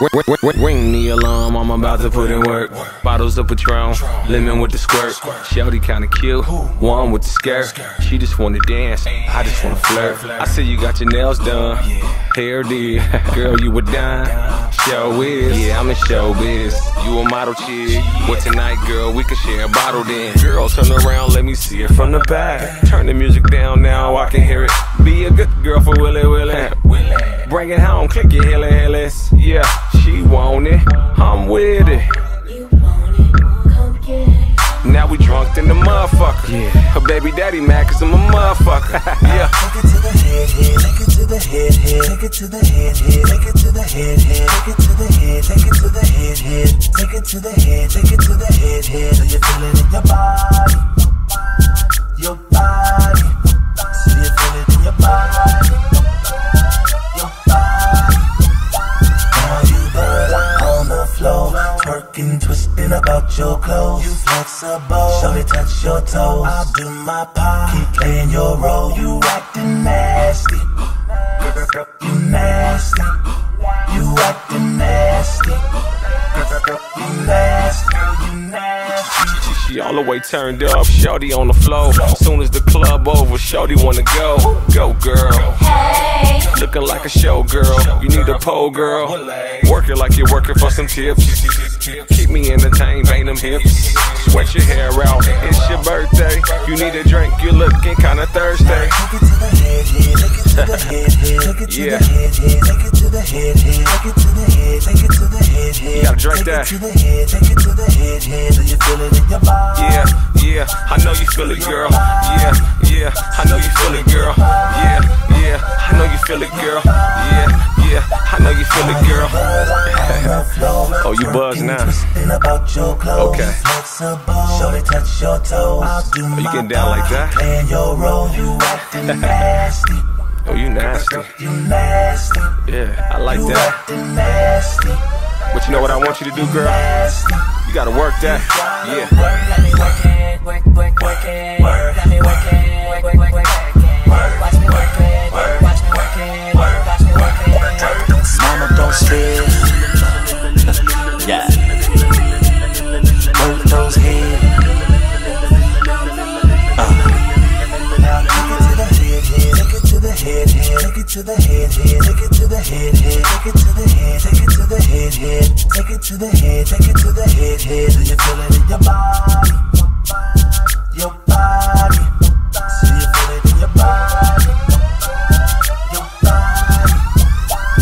Ring, the alarm, I'm about to put in work. Bottles of Patron, lemon with the squirt. Shelly kinda cute, one with the skirt. She just wanna dance, I just wanna flirt. I see you got your nails done, hair did. Girl, you a dime, show is. Yeah, I'm in showbiz. You a model chick. What tonight, girl? We can share a bottle then. Girl, turn around, let me see it from the back. Turn the music down now, I can hear it. Be a good girl for Willy Willy. Bring it home, click it, hilly hillies. Yeah, it, I'm with it. You want it, come get it. Now we drunk in the motherfucker. Yeah. Her baby daddy mad cause I'm a motherfucker. yeah. Take it to the head, head, take it to the head, head, take it to the head, head, take it to the head, head, take it to the head, take it to the head, head, take it to the head, take it to the head, head. Do you feel it in your body? Twerking, twisting about your clothes. You flexible, show me touch your toes. I'll do my part, keep playing your role. You acting nasty, you nasty. She all the way turned up, shorty on the floor. Soon as the club over, shorty wanna go. Go, girl. Hey, Looking like a show girl. You need a pole girl. Work it like you're working for some tips. Keep me entertained, bang them hips. Sweat your hair out. It's your birthday. You need a drink, you're looking kinda thirsty. Take it to the Yeah. You gotta drink that. I know you feel it, girl. Yeah, yeah, I know you feel it, girl. Yeah, yeah, I know you feel it, girl. Yeah, yeah, I know you feel it, girl. oh, you buzz now. About your clothes. Okay. Flexible. Show me touch your toes. I'll do you getting down like that? Playing your role. You acting nasty. Oh, you nasty. You nasty. Yeah, I like that. But you know what I want you to do, girl? You gotta work that. Yeah. Let me work it, work, work, work it. Let me work it, work, work, work, work it. Watch me work it, watch me work it, watch me work it. Mama, don't stress. yeah. Work those head. Now take it to the head, head. Take it to the head, head. Take it to the head, head. Take it to the head, head. Take it to the head, head. Take it to the head, take it to the head, head. Do you feel it in your body? Your body. Do you feel it in your body? Your body.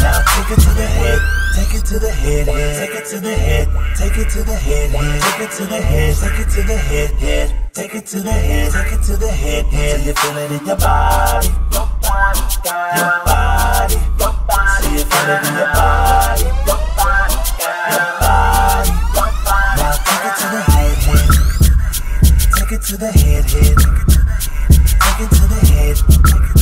Now take it to the head, take it to the head, take it to the head, take it to the head, take it to the head, take it to the head, head, take it to the head, take it to the head, head. You feel it in your body, your body, body. See you feel it in your to the head, head. Take it to the head.